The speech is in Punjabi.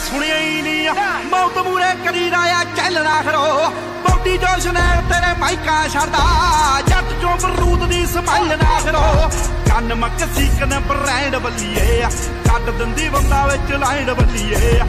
ਸੁਣਿਆ ਹੀ ਨਹੀਂ ਮੌਤ ਮੂਰੇ ਕਰੀ ਰਾਇਆ ਚੱਲਣਾ ਖਰੋ ਬੌਡੀ ਜੋਸ਼ ਨੇ ਤੇਰੇ ਮਾਈਕਾ ਛੱਡਦਾ ਜੱਟ ਚੋਂ ਬਰੂਦ ਦੀ ਸਮਾਈਲ ਨਾ ਖਰੋ ਕੰਨ ਮੱਕ ਸੀਕਨ ਬ੍ਰਾਂਡ ਬੱਲੀਏ ਕੱਢ ਦਿੰਦੀ ਬੰਦਾ ਵਿੱਚ ਲਾਈਨ ਬੱਲੀਏ